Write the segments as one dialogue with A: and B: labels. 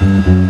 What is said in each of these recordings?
A: Mm-hmm.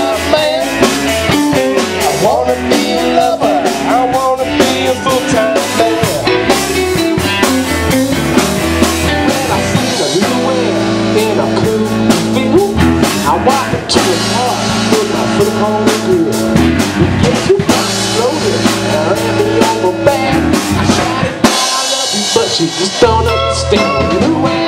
A: She just don't understand.